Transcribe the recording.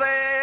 say